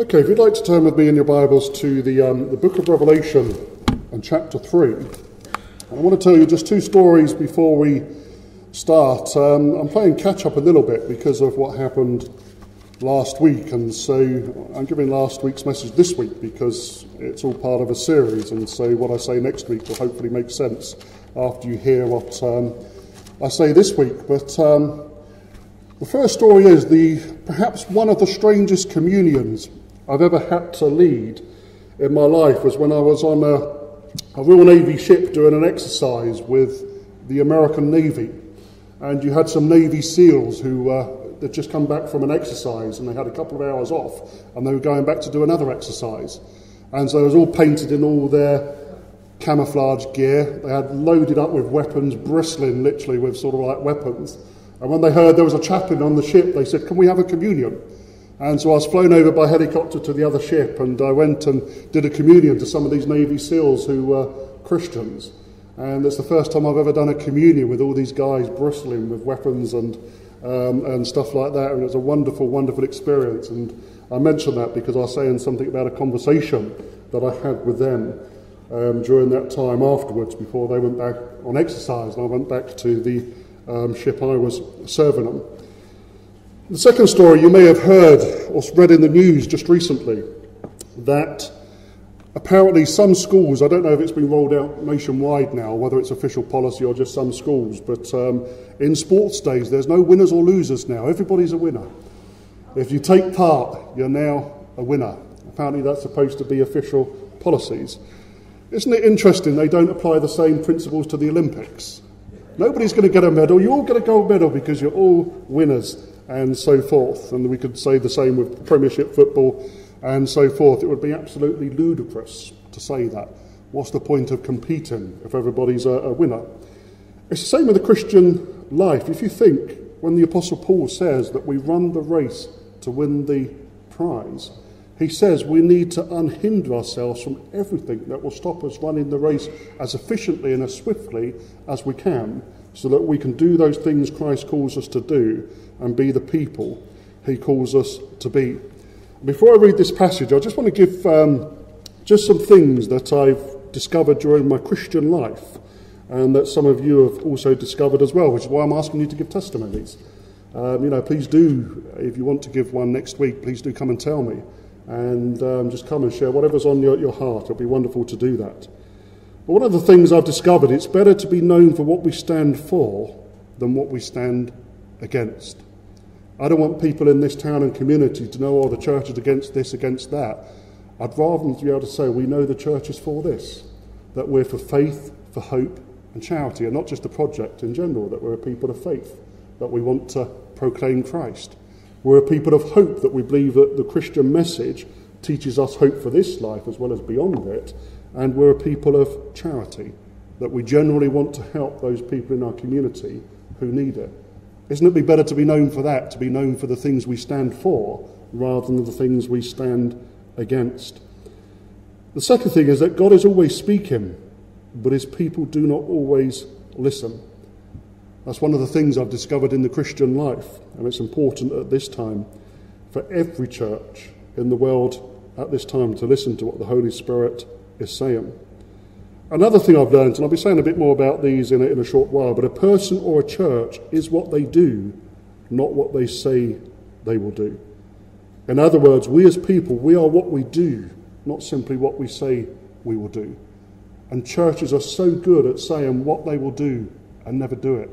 Okay, if you'd like to turn with me in your Bibles to the, um, the book of Revelation and chapter 3. I want to tell you just two stories before we start. Um, I'm playing catch up a little bit because of what happened last week, and so I'm giving last week's message this week because it's all part of a series, and so what I say next week will hopefully make sense after you hear what um, I say this week. But um, the first story is the perhaps one of the strangest communions I've ever had to lead in my life was when I was on a, a Royal Navy ship doing an exercise with the American Navy. And you had some Navy SEALs who uh, just come back from an exercise and they had a couple of hours off and they were going back to do another exercise. And so it was all painted in all their camouflage gear. They had loaded up with weapons, bristling literally with sort of like weapons. And when they heard there was a chaplain on the ship, they said, Can we have a communion? And so I was flown over by helicopter to the other ship, and I went and did a communion to some of these Navy SEALs who were Christians. And it's the first time I've ever done a communion with all these guys bristling with weapons and, um, and stuff like that. And it was a wonderful, wonderful experience. And I mention that because I was saying something about a conversation that I had with them um, during that time afterwards before they went back on exercise. And I went back to the um, ship I was serving them. The second story you may have heard or read in the news just recently that apparently some schools, I don't know if it's been rolled out nationwide now, whether it's official policy or just some schools, but um, in sports days there's no winners or losers now. Everybody's a winner. If you take part, you're now a winner. Apparently that's supposed to be official policies. Isn't it interesting they don't apply the same principles to the Olympics? Nobody's going to get a medal. You all get a gold medal because you're all winners and so forth. And we could say the same with Premiership football and so forth. It would be absolutely ludicrous to say that. What's the point of competing if everybody's a, a winner? It's the same with the Christian life. If you think when the Apostle Paul says that we run the race to win the prize, he says we need to unhinder ourselves from everything that will stop us running the race as efficiently and as swiftly as we can so that we can do those things Christ calls us to do and be the people he calls us to be. Before I read this passage, I just want to give um, just some things that I've discovered during my Christian life and that some of you have also discovered as well, which is why I'm asking you to give testimonies. Um, you know, please do, if you want to give one next week, please do come and tell me. And um, just come and share whatever's on your, your heart. It'll be wonderful to do that. But one of the things I've discovered, it's better to be known for what we stand for than what we stand against. I don't want people in this town and community to know, oh, the church is against this, against that. I'd rather them to be able to say, we know the church is for this, that we're for faith, for hope, and charity, and not just a project in general, that we're a people of faith, that we want to proclaim Christ. We're a people of hope, that we believe that the Christian message teaches us hope for this life as well as beyond it, and we're a people of charity, that we generally want to help those people in our community who need it. Isn't it be better to be known for that, to be known for the things we stand for, rather than the things we stand against? The second thing is that God is always speaking, but his people do not always listen. That's one of the things I've discovered in the Christian life, and it's important at this time for every church in the world at this time to listen to what the Holy Spirit is saying. Another thing I've learned, and I'll be saying a bit more about these in a, in a short while, but a person or a church is what they do, not what they say they will do. In other words, we as people, we are what we do, not simply what we say we will do. And churches are so good at saying what they will do and never do it.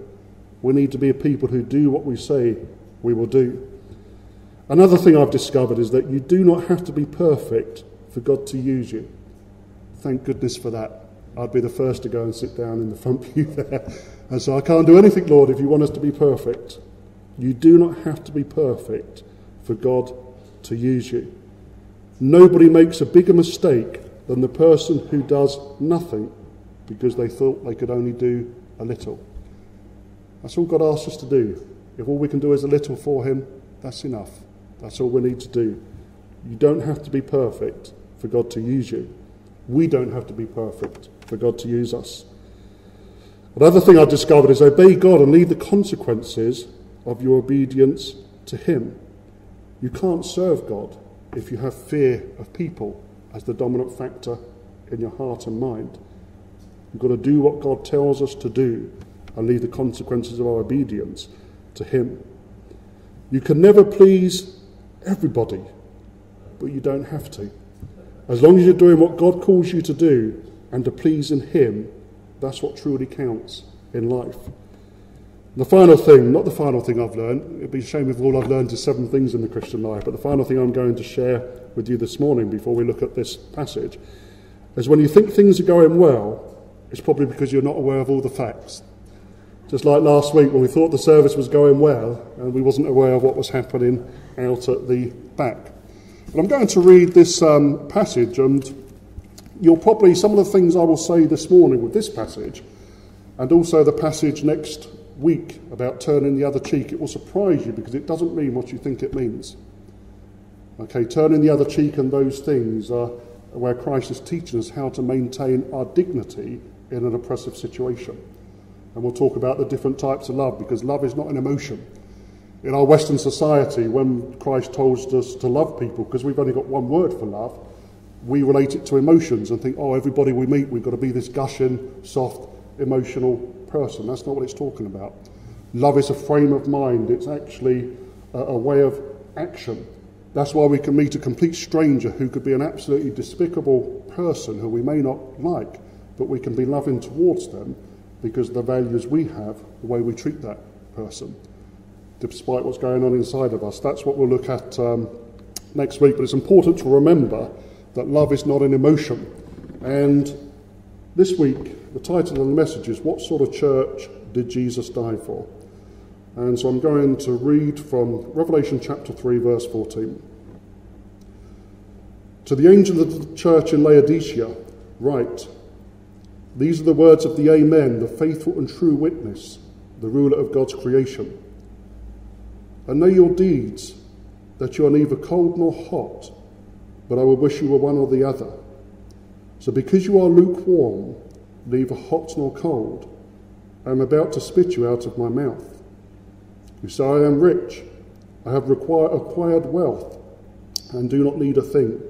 We need to be a people who do what we say we will do. Another thing I've discovered is that you do not have to be perfect for God to use you. Thank goodness for that. I'd be the first to go and sit down in the front pew there. And so I can't do anything, Lord, if you want us to be perfect. You do not have to be perfect for God to use you. Nobody makes a bigger mistake than the person who does nothing because they thought they could only do a little. That's all God asks us to do. If all we can do is a little for Him, that's enough. That's all we need to do. You don't have to be perfect for God to use you. We don't have to be perfect for God to use us. Another thing I've discovered is obey God and leave the consequences of your obedience to Him. You can't serve God if you have fear of people as the dominant factor in your heart and mind. We've got to do what God tells us to do and leave the consequences of our obedience to Him. You can never please everybody, but you don't have to. As long as you're doing what God calls you to do and to please in Him, that's what truly counts in life. The final thing, not the final thing I've learned, it'd be a shame if all I've learned is seven things in the Christian life, but the final thing I'm going to share with you this morning before we look at this passage is when you think things are going well, it's probably because you're not aware of all the facts. Just like last week when we thought the service was going well and we wasn't aware of what was happening out at the back. But I'm going to read this um, passage and you'll probably, some of the things I will say this morning with this passage and also the passage next week about turning the other cheek, it will surprise you because it doesn't mean what you think it means. Okay, turning the other cheek and those things are where Christ is teaching us how to maintain our dignity in an oppressive situation. And we'll talk about the different types of love because love is not an emotion. In our Western society, when Christ told us to love people, because we've only got one word for love, we relate it to emotions and think, oh, everybody we meet, we've got to be this gushing, soft, emotional person. That's not what it's talking about. Love is a frame of mind, it's actually a, a way of action. That's why we can meet a complete stranger who could be an absolutely despicable person who we may not like, but we can be loving towards them because the values we have, the way we treat that person, despite what's going on inside of us. That's what we'll look at um, next week. But it's important to remember that love is not an emotion. And this week, the title of the message is What Sort of Church Did Jesus Die For? And so I'm going to read from Revelation chapter 3, verse 14. To the angel of the church in Laodicea, write These are the words of the Amen, the faithful and true witness, the ruler of God's creation. I know your deeds, that you are neither cold nor hot, but I would wish you were one or the other. So because you are lukewarm, neither hot nor cold. I am about to spit you out of my mouth. You say, I am rich, I have acquired wealth, and do not need a thing.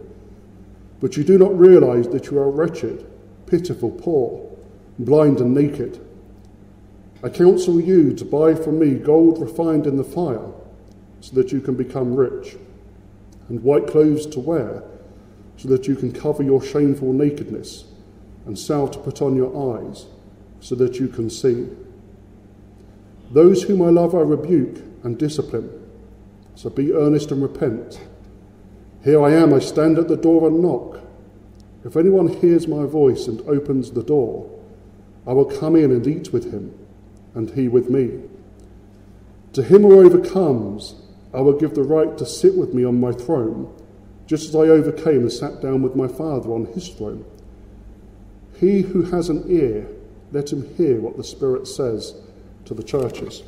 But you do not realize that you are wretched, pitiful, poor, blind, and naked. I counsel you to buy from me gold refined in the fire, so that you can become rich, and white clothes to wear, so that you can cover your shameful nakedness and salve to put on your eyes, so that you can see. Those whom I love I rebuke and discipline, so be earnest and repent. Here I am, I stand at the door and knock. If anyone hears my voice and opens the door, I will come in and eat with him, and he with me. To him who overcomes, I will give the right to sit with me on my throne, just as I overcame and sat down with my Father on his throne. He who has an ear, let him hear what the Spirit says to the churches.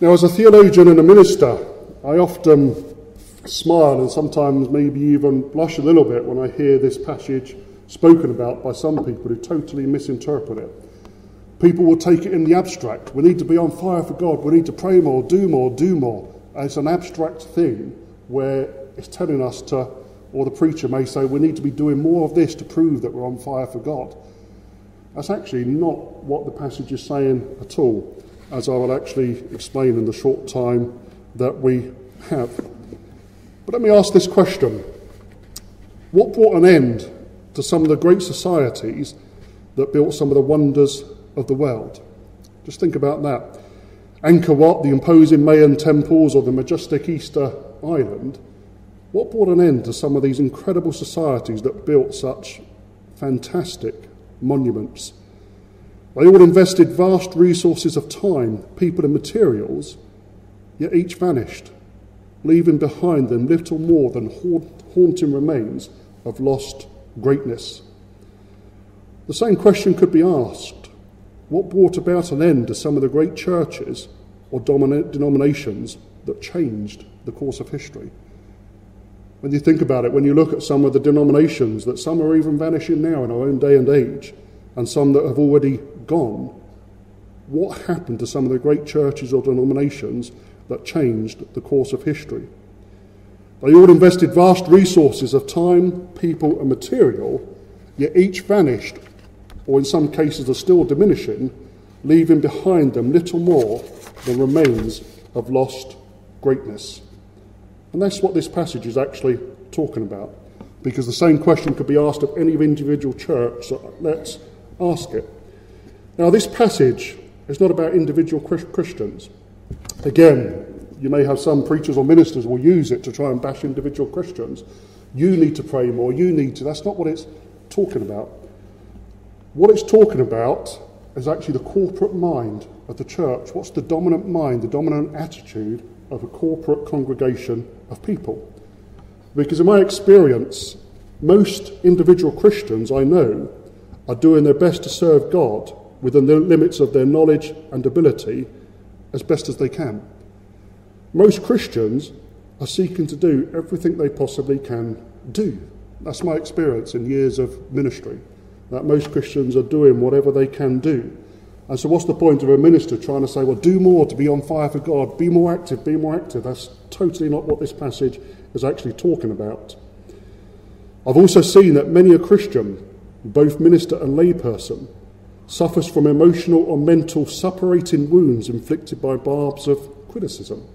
Now, as a theologian and a minister, I often smile and sometimes maybe even blush a little bit when I hear this passage spoken about by some people who totally misinterpret it. People will take it in the abstract. We need to be on fire for God. We need to pray more, do more, do more. It's an abstract thing where it's telling us to or the preacher may say, we need to be doing more of this to prove that we're on fire for God. That's actually not what the passage is saying at all, as I will actually explain in the short time that we have. But let me ask this question What brought an end to some of the great societies that built some of the wonders of the world? Just think about that. Angkor Wat, the imposing Mayan temples, or the majestic Easter Island what brought an end to some of these incredible societies that built such fantastic monuments? They all invested vast resources of time, people, and materials, yet each vanished, leaving behind them little more than haunting remains of lost greatness. The same question could be asked what brought about an end to some of the great churches or denominations that changed the course of history? When you think about it, when you look at some of the denominations, that some are even vanishing now in our own day and age, and some that have already gone, what happened to some of the great churches or denominations that changed the course of history? They all invested vast resources of time, people, and material, yet each vanished, or in some cases are still diminishing, leaving behind them little more than remains of lost greatness. And that's what this passage is actually talking about, because the same question could be asked of any individual church, so let's ask it. Now, this passage is not about individual Christians. Again, you may have some preachers or ministers will use it to try and bash individual Christians. You need to pray more, you need to. That's not what it's talking about. What it's talking about is actually the corporate mind of the church. What's the dominant mind, the dominant attitude of a corporate congregation of people? Because in my experience, most individual Christians I know are doing their best to serve God within the limits of their knowledge and ability as best as they can. Most Christians are seeking to do everything they possibly can do. That's my experience in years of ministry, that most Christians are doing whatever they can do. And so, what's the point of a minister trying to say, well, do more to be on fire for God, be more active, be more active? That's totally not what this passage is actually talking about. I've also seen that many a Christian, both minister and layperson, suffers from emotional or mental suppurating wounds inflicted by barbs of criticism.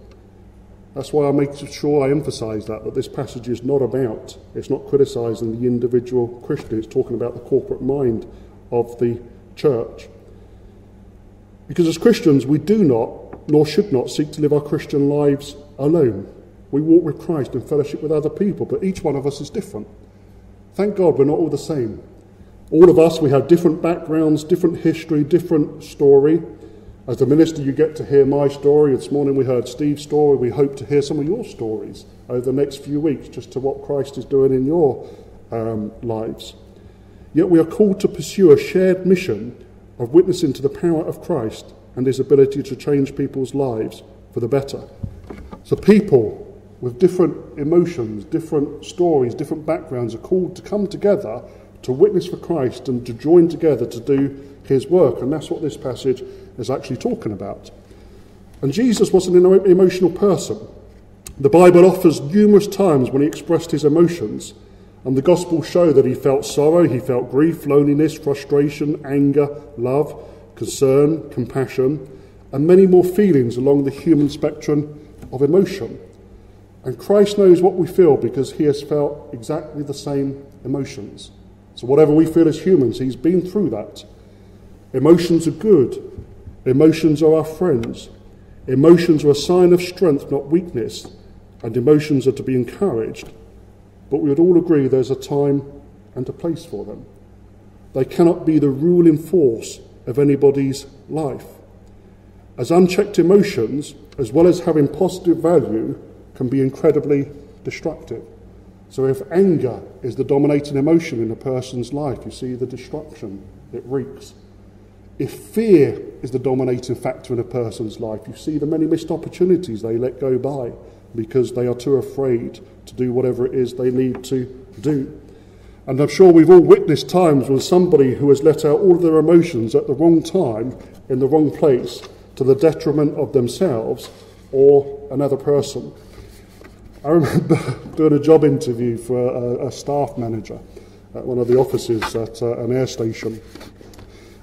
That's why I make sure I emphasise that, that this passage is not about, it's not criticising the individual Christian, it's talking about the corporate mind of the church. Because as Christians, we do not, nor should not, seek to live our Christian lives alone. We walk with Christ in fellowship with other people, but each one of us is different. Thank God we're not all the same. All of us, we have different backgrounds, different history, different story. As a minister, you get to hear my story. This morning we heard Steve's story. We hope to hear some of your stories over the next few weeks, just to what Christ is doing in your um, lives. Yet we are called to pursue a shared mission of witnessing to the power of Christ and his ability to change people's lives for the better. So, people with different emotions, different stories, different backgrounds are called to come together to witness for Christ and to join together to do his work. And that's what this passage is actually talking about. And Jesus was an emotional person. The Bible offers numerous times when he expressed his emotions, and the Gospels show that he felt sorrow, he felt grief, loneliness, frustration, anger, love, concern, compassion, and many more feelings along the human spectrum of emotion. And Christ knows what we feel because he has felt exactly the same emotions. So, whatever we feel as humans, he's been through that. Emotions are good, Emotions are our friends. Emotions are a sign of strength, not weakness, and emotions are to be encouraged. But we would all agree there's a time and a place for them. They cannot be the ruling force of anybody's life. As unchecked emotions, as well as having positive value, can be incredibly destructive. So, if anger is the dominating emotion in a person's life, you see the destruction it wreaks. If fear is the dominating factor in a person's life, you see the many missed opportunities they let go by because they are too afraid to do whatever it is they need to do. And I'm sure we've all witnessed times when somebody who has let out all of their emotions at the wrong time, in the wrong place, to the detriment of themselves or another person. I remember doing a job interview for a, a staff manager at one of the offices at uh, an air station.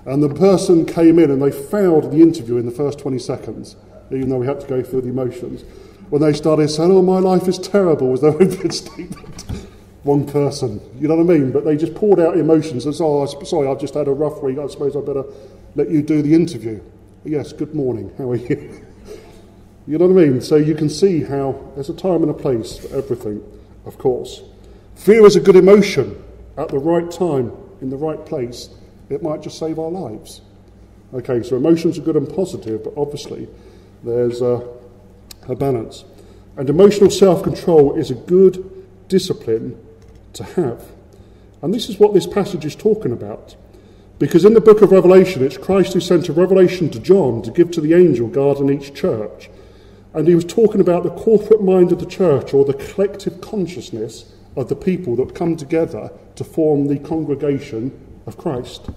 And the person came in and they failed the interview in the first 20 seconds, even though we had to go through the emotions. When they started saying, Oh, my life is terrible, was their opening statement. One person, you know what I mean? But they just poured out emotions said, Oh, sorry, I've just had a rough week. I suppose I better let you do the interview. Yes, good morning. How are you? you know what I mean? So you can see how there's a time and a place for everything, of course. Fear is a good emotion at the right time, in the right place it might just save our lives. Okay, so emotions are good and positive, but obviously there's a, a balance. And emotional self control is a good discipline to have. And this is what this passage is talking about. Because in the book of Revelation, it's Christ who sent a revelation to John to give to the angel guarding each church. And he was talking about the corporate mind of the church or the collective consciousness of the people that come together to form the congregation of Christ.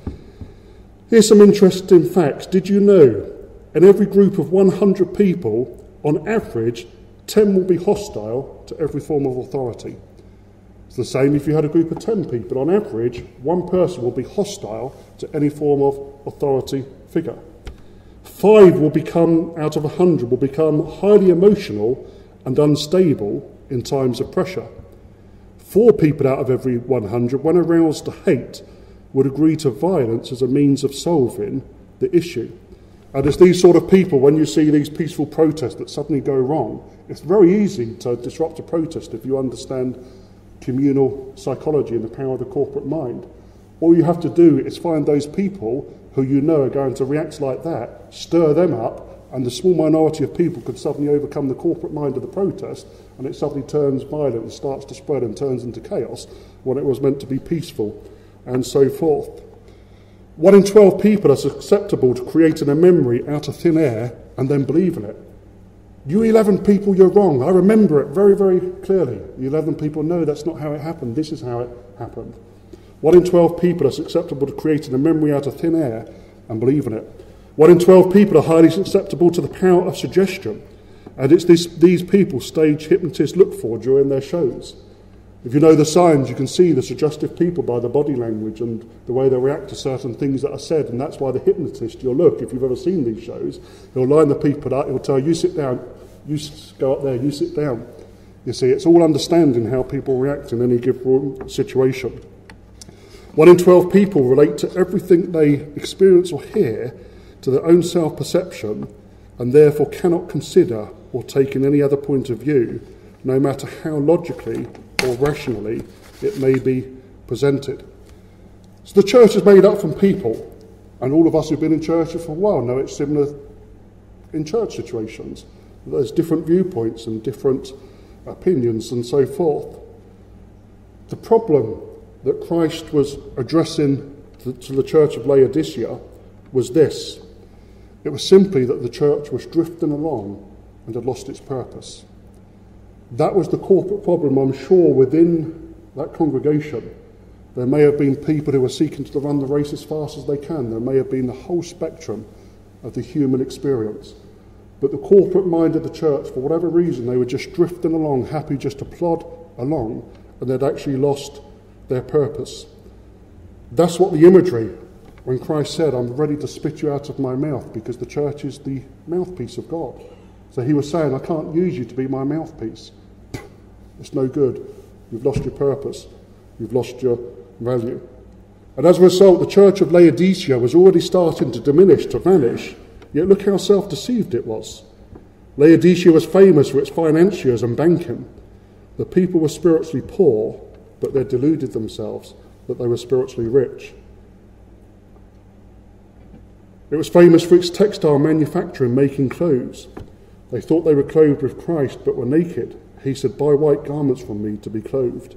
Here's some interesting facts. Did you know in every group of 100 people, on average, 10 will be hostile to every form of authority. It's the same if you had a group of 10 people. On average, one person will be hostile to any form of authority figure. Five will become, out of hundred, will become highly emotional and unstable in times of pressure. Four people out of every 100, when aroused to hate, would agree to violence as a means of solving the issue. And it's these sort of people, when you see these peaceful protests that suddenly go wrong, it's very easy to disrupt a protest if you understand communal psychology and the power of the corporate mind. All you have to do is find those people who you know are going to react like that, stir them up, and the small minority of people could suddenly overcome the corporate mind of the protest, and it suddenly turns violent and starts to spread and turns into chaos when it was meant to be peaceful, and so forth. One in 12 people are susceptible to creating a memory out of thin air and then believing it. You 11 people, you're wrong. I remember it very, very clearly. The 11 people, no, that's not how it happened. This is how it happened. One in 12 people are susceptible to creating a memory out of thin air and believing it. One in 12 people are highly susceptible to the power of suggestion. And it's this, these people stage hypnotists look for during their shows. If you know the signs, you can see the suggestive people by the body language and the way they react to certain things that are said. And that's why the hypnotist, you'll look, if you've ever seen these shows, he'll line the people up, he'll tell you, sit down, you go up there, you sit down. You see, it's all understanding how people react in any given situation. One in 12 people relate to everything they experience or hear to their own self perception and therefore cannot consider or take in any other point of view, no matter how logically or rationally it may be presented. So the church is made up from people, and all of us who've been in church for a while know it's similar in church situations. There's different viewpoints and different opinions and so forth. The problem that Christ was addressing to, to the church of Laodicea was this it was simply that the church was drifting along and had lost its purpose. That was the corporate problem, I'm sure, within that congregation. There may have been people who were seeking to run the race as fast as they can. There may have been the whole spectrum of the human experience. But the corporate mind of the church, for whatever reason, they were just drifting along, happy just to plod along, and they'd actually lost their purpose. That's what the imagery, when Christ said, I'm ready to spit you out of my mouth, because the church is the mouthpiece of God. So he was saying, I can't use you to be my mouthpiece. It's no good. You've lost your purpose. You've lost your value. And as a result, the church of Laodicea was already starting to diminish, to vanish. Yet look how self deceived it was. Laodicea was famous for its financiers and banking. The people were spiritually poor, but they deluded themselves that they were spiritually rich. It was famous for its textile manufacturing, making clothes. They thought they were clothed with Christ, but were naked. He said, Buy white garments from me to be clothed.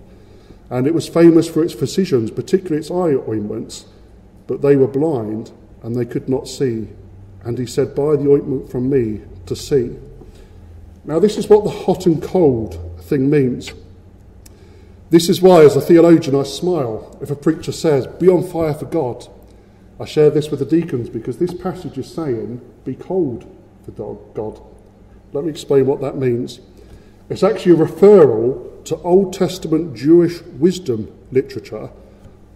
And it was famous for its physicians, particularly its eye ointments, but they were blind and they could not see. And he said, Buy the ointment from me to see. Now, this is what the hot and cold thing means. This is why, as a theologian, I smile if a preacher says, Be on fire for God. I share this with the deacons because this passage is saying, Be cold for God. Let me explain what that means. It's actually a referral to Old Testament Jewish wisdom literature.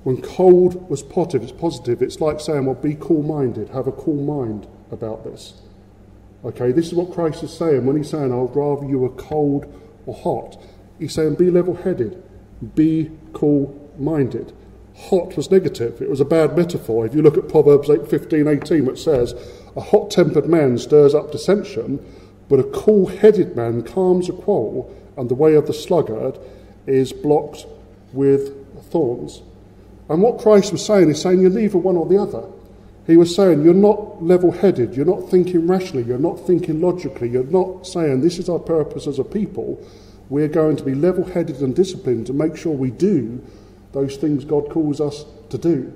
When cold was positive, it's positive. It's like saying, well, be cool minded, have a cool mind about this. Okay, this is what Christ is saying when he's saying, I'd rather you were cold or hot. He's saying, be level headed, be cool minded. Hot was negative, it was a bad metaphor. If you look at Proverbs 8 15, 18, which says, A hot tempered man stirs up dissension, but a cool headed man calms a quarrel, and the way of the sluggard is blocked with thorns. And what Christ was saying is saying you're neither one or the other. He was saying you're not level headed, you're not thinking rationally, you're not thinking logically, you're not saying this is our purpose as a people. We're going to be level headed and disciplined to make sure we do those things God calls us to do.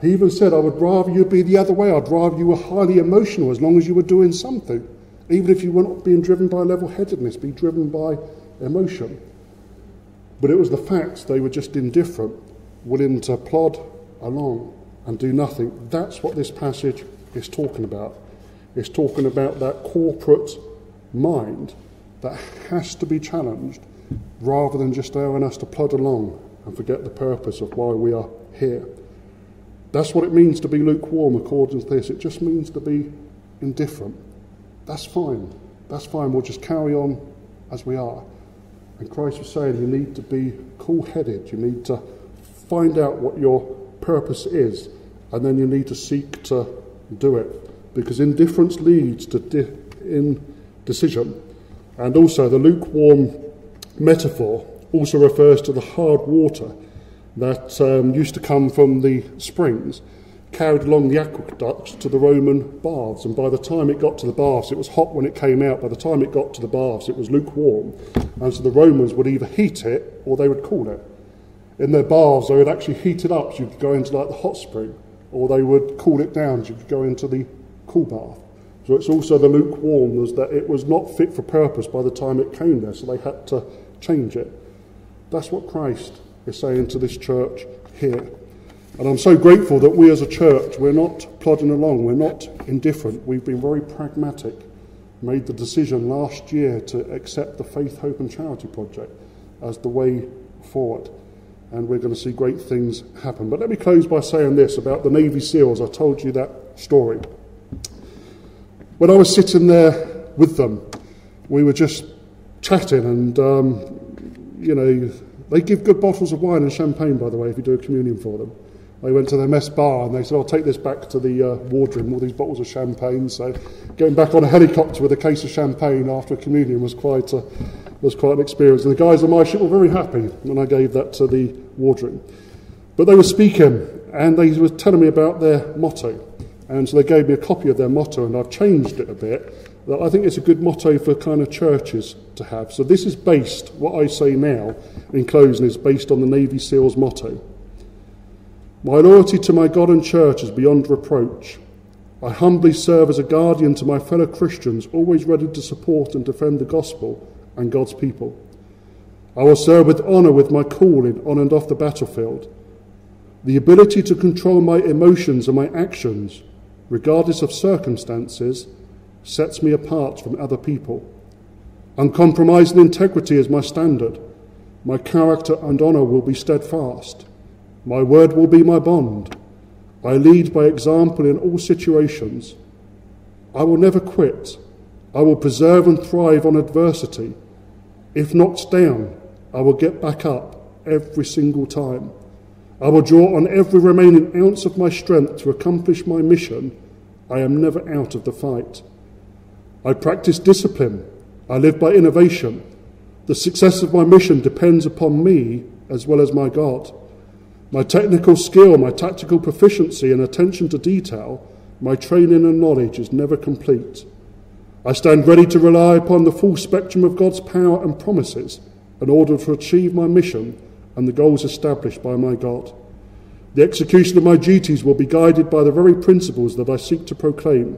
He even said, I would rather you be the other way. I'd rather you were highly emotional as long as you were doing something. Even if you were not being driven by level headedness, be driven by emotion. But it was the facts, they were just indifferent, willing to plod along and do nothing. That's what this passage is talking about. It's talking about that corporate mind that has to be challenged rather than just allowing us to plod along and forget the purpose of why we are here. That's what it means to be lukewarm according to this. It just means to be indifferent. That's fine. That's fine. We'll just carry on as we are. And Christ was saying you need to be cool headed. You need to find out what your purpose is, and then you need to seek to do it. Because indifference leads to di- indecision. And also, the lukewarm metaphor also refers to the hard water that um, used to come from the springs, carried along the aqueducts to the Roman baths. And by the time it got to the baths, it was hot when it came out. By the time it got to the baths, it was lukewarm. And so the Romans would either heat it or they would cool it. In their baths, they would actually heat it up so you could go into like the hot spring, or they would cool it down so you could go into the cool bath. So it's also the lukewarm was that it was not fit for purpose by the time it came there, so they had to change it. That's what Christ is saying to this church here. And I'm so grateful that we as a church, we're not plodding along, we're not indifferent. We've been very pragmatic, made the decision last year to accept the Faith, Hope and Charity Project as the way forward. And we're going to see great things happen. But let me close by saying this about the Navy SEALs. I told you that story. When I was sitting there with them, we were just chatting, and um, you know, they give good bottles of wine and champagne, by the way, if you do a communion for them. They went to their mess bar and they said, I'll take this back to the uh, wardroom, all these bottles of champagne. So getting back on a helicopter with a case of champagne after a communion was quite, a, was quite an experience. And the guys on my ship were very happy when I gave that to the wardroom. But they were speaking and they were telling me about their motto. And so they gave me a copy of their motto and I've changed it a bit. That I think it's a good motto for kind of churches to have. So this is based, what I say now in closing is based on the Navy SEALs motto. My loyalty to my God and church is beyond reproach. I humbly serve as a guardian to my fellow Christians, always ready to support and defend the gospel and God's people. I will serve with honour with my calling on and off the battlefield. The ability to control my emotions and my actions, regardless of circumstances, sets me apart from other people. Uncompromising integrity is my standard. My character and honour will be steadfast. My word will be my bond. I lead by example in all situations. I will never quit. I will preserve and thrive on adversity. If knocked down, I will get back up every single time. I will draw on every remaining ounce of my strength to accomplish my mission. I am never out of the fight. I practice discipline. I live by innovation. The success of my mission depends upon me as well as my God. My technical skill, my tactical proficiency, and attention to detail, my training and knowledge is never complete. I stand ready to rely upon the full spectrum of God's power and promises in order to achieve my mission and the goals established by my God. The execution of my duties will be guided by the very principles that I seek to proclaim.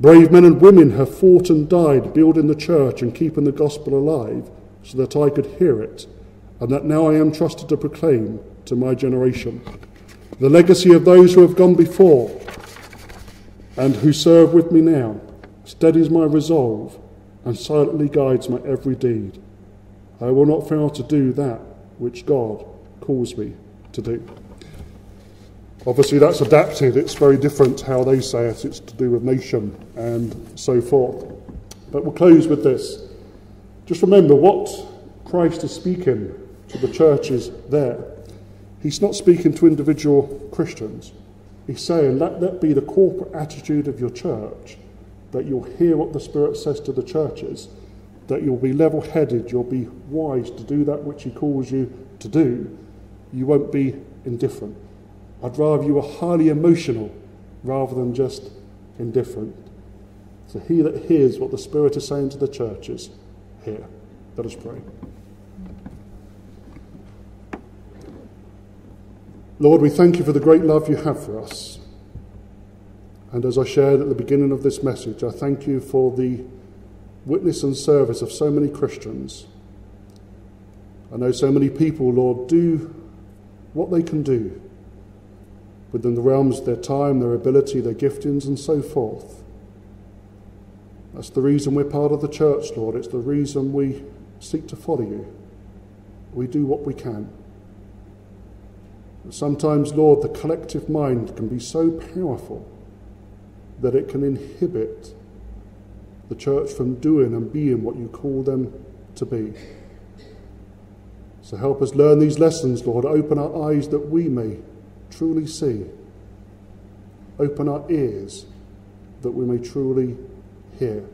Brave men and women have fought and died building the church and keeping the gospel alive so that I could hear it, and that now I am trusted to proclaim to my generation. The legacy of those who have gone before and who serve with me now steadies my resolve and silently guides my every deed. I will not fail to do that which God calls me to do. Obviously, that's adapted. It's very different how they say it. It's to do with nation and so forth. But we'll close with this. Just remember what Christ is speaking to the churches there. He's not speaking to individual Christians. He's saying, let that be the corporate attitude of your church, that you'll hear what the Spirit says to the churches, that you'll be level headed, you'll be wise to do that which He calls you to do. You won't be indifferent. I'd rather you were highly emotional rather than just indifferent. So he that hears what the Spirit is saying to the churches, hear. Let us pray. Lord, we thank you for the great love you have for us. And as I shared at the beginning of this message, I thank you for the witness and service of so many Christians. I know so many people, Lord, do what they can do within the realms of their time, their ability, their giftings, and so forth. That's the reason we're part of the church, Lord. It's the reason we seek to follow you. We do what we can. Sometimes, Lord, the collective mind can be so powerful that it can inhibit the church from doing and being what you call them to be. So help us learn these lessons, Lord. Open our eyes that we may truly see. Open our ears that we may truly hear.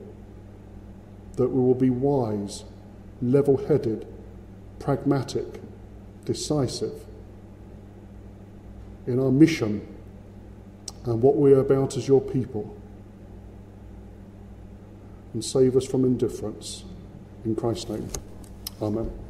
That we will be wise, level headed, pragmatic, decisive in our mission and what we are about as your people. And save us from indifference. In Christ's name. Amen.